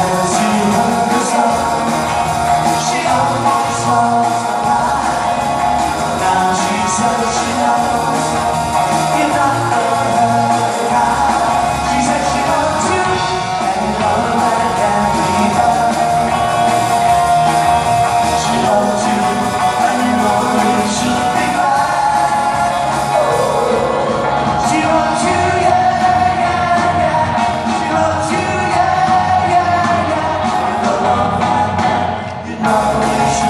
says Now